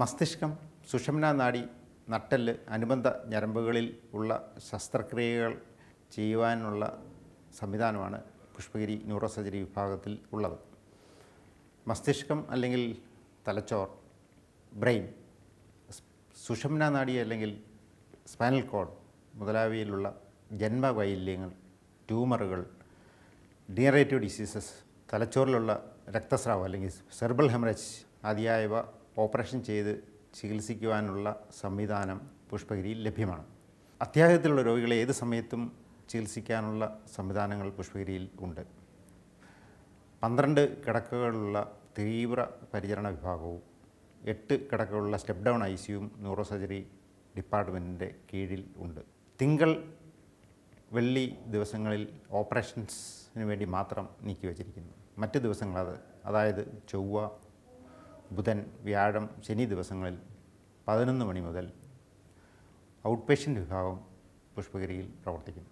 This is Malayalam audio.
മസ്തിഷ്കം സുഷമന നാഡി നട്ടെല്ല് അനുബന്ധ ഞരമ്പുകളിൽ ഉള്ള ശസ്ത്രക്രിയകൾ ചെയ്യുവാനുള്ള സംവിധാനമാണ് പുഷ്പഗിരി ന്യൂറോ സർജറി വിഭാഗത്തിൽ ഉള്ളത്. മസ്തിഷ്കം അല്ലെങ്കിൽ തലച്ചോർ ബ്രെയിൻ സുഷമന നാഡി അല്ലെങ്കിൽ സ്പൈനൽ കോഡ് മുതലായവയിലുള്ള ജന്മവൈല്യങ്ങൾ ട്യൂമറുകൾ ഡിയറേറ്റീവ് ഡിസീസസ് തലച്ചോറിലുള്ള രക്തസ്രാവം അല്ലെങ്കിൽ സെർബൽ ഹെമറേജ് ആദിയായവ ഓപ്പറേഷൻ ചെയ്ത് ചികിത്സിക്കുവാനുള്ള സംവിധാനം പുഷ്പഗിരിയിൽ ലഭ്യമാണ്. അത്യാഹിതത്തിലുള്ള രോഗികളെ ഏത് സമയത്തും ചികിത്സിക്കാനുള്ള സംവിധാനങ്ങൾ പുഷ്പഗിരിയിൽ ഉണ്ട്. പന്ത്രണ്ട് കിടക്കകളുള്ള തീവ്ര പരിചരണ വിഭാഗവും എട്ട് കിടക്കകളുള്ള സ്റ്റെപ്പ് ഡൗൺ ഐ സിയും ന്യൂറോ സർജറി ഡിപ്പാർട്ട്മെന്റിന്റെ കീഴിൽ ഉണ്ട്. തിങ്കൾ വെള്ളി ദിവസങ്ങളിൽ ഓപ്പറേഷൻസിന് വേണ്ടി മാത്രം നീക്കി വച്ചിരിക്കുന്നു മറ്റ് ദിവസങ്ങൾ അത് അതായത് ചൊവ്വ ബുധൻ വ്യാഴം ശനി ദിവസങ്ങളിൽ പതിനൊന്ന് മണി മുതൽ ഔട്ട് പേഷ്യന്റ് വിഭാഗം പുഷ്പഗിരിയിൽ പ്രവർത്തിക്കുന്നു.